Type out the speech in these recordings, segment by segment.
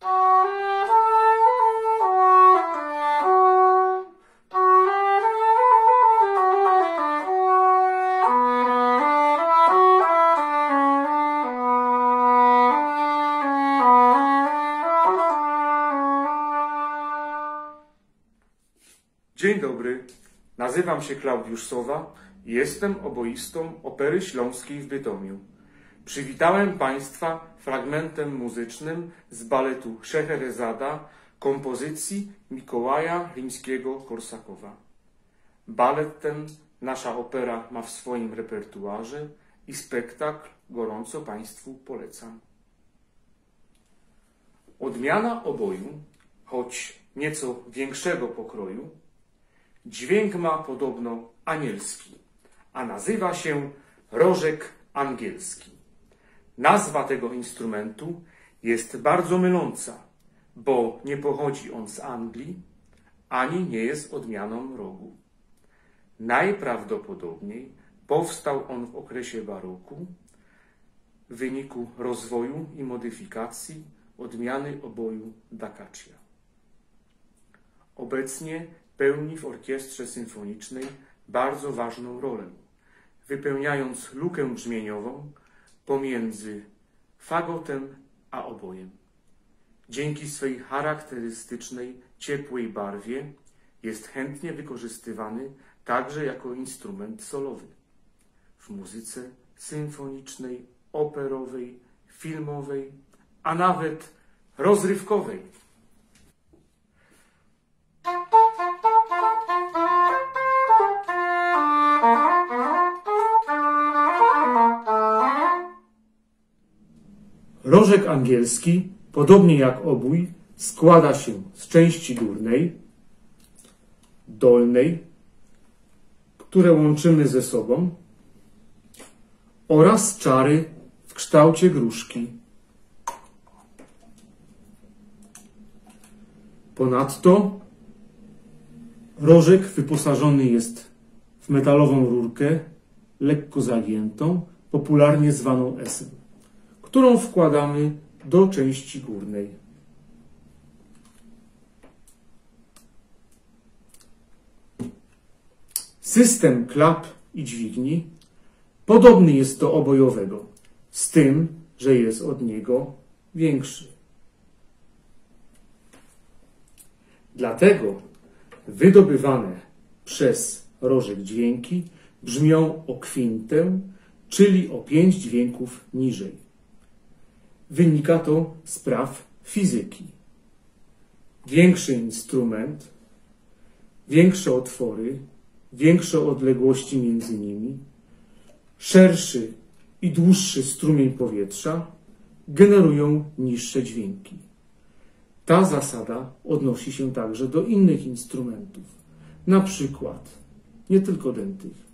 Dzień dobry, nazywam się Klaudiusz Sowa i jestem oboistą Opery Śląskiej w Bytomiu. Przywitałem Państwa fragmentem muzycznym z baletu Szeherezada kompozycji Mikołaja Rimskiego-Korsakowa. Balet ten nasza opera ma w swoim repertuarze i spektakl gorąco Państwu polecam. Odmiana oboju, choć nieco większego pokroju, Dźwięk ma podobno anielski, a nazywa się rożek angielski. Nazwa tego instrumentu jest bardzo myląca, bo nie pochodzi on z Anglii, ani nie jest odmianą rogu. Najprawdopodobniej powstał on w okresie baroku w wyniku rozwoju i modyfikacji odmiany oboju da Caccia. Obecnie pełni w orkiestrze symfonicznej bardzo ważną rolę, wypełniając lukę brzmieniową pomiędzy fagotem a obojem. Dzięki swej charakterystycznej, ciepłej barwie jest chętnie wykorzystywany także jako instrument solowy w muzyce symfonicznej, operowej, filmowej, a nawet rozrywkowej. Rożek angielski, podobnie jak obój, składa się z części górnej, dolnej, które łączymy ze sobą, oraz czary w kształcie gruszki. Ponadto rożek wyposażony jest w metalową rurkę, lekko zagiętą, popularnie zwaną esem którą wkładamy do części górnej. System klap i dźwigni podobny jest do obojowego, z tym, że jest od niego większy. Dlatego wydobywane przez rożek dźwięki brzmią o kwintę, czyli o pięć dźwięków niżej. Wynika to z praw fizyki. Większy instrument, większe otwory, większe odległości między nimi, szerszy i dłuższy strumień powietrza generują niższe dźwięki. Ta zasada odnosi się także do innych instrumentów, na przykład nie tylko dętych,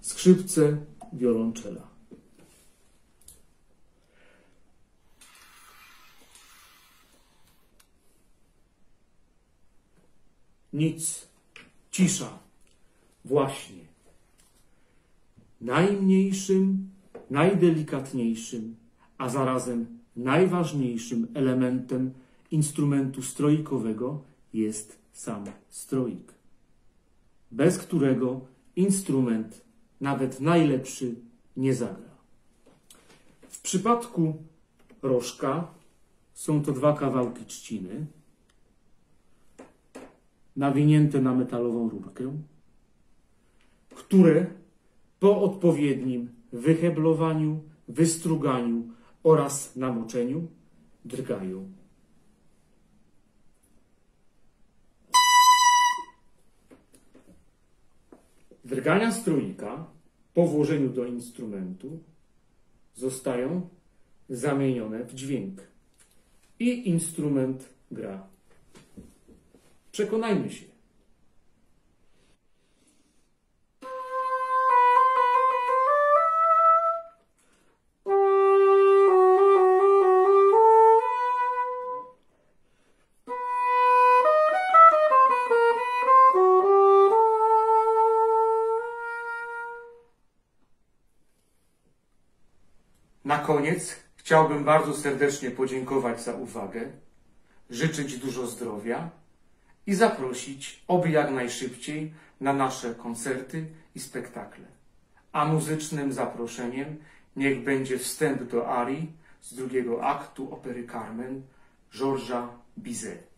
skrzypce, wiolonczela. Nic. Cisza. Właśnie. Najmniejszym, najdelikatniejszym, a zarazem najważniejszym elementem instrumentu stroikowego jest sam stroik, bez którego instrument, nawet najlepszy, nie zagra. W przypadku rożka są to dwa kawałki trzciny, nawinięte na metalową rurkę, które po odpowiednim wyheblowaniu, wystruganiu oraz namoczeniu drgają. Drgania strójka po włożeniu do instrumentu zostają zamienione w dźwięk i instrument gra. Przekonajmy się. Na koniec chciałbym bardzo serdecznie podziękować za uwagę życzyć dużo zdrowia i zaprosić, oby jak najszybciej, na nasze koncerty i spektakle. A muzycznym zaproszeniem niech będzie wstęp do arii z drugiego aktu opery Carmen Georgesa Bizet.